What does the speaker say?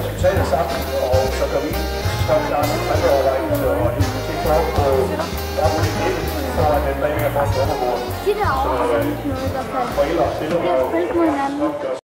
jeg skal tage det sammen, og så går vi ind så er og en tredje overvejelse og diskutere op på opmuligt det, foran den bag af vores dommerbord. De der over, så er ikke noget, der falder. Forældre stiller Vi.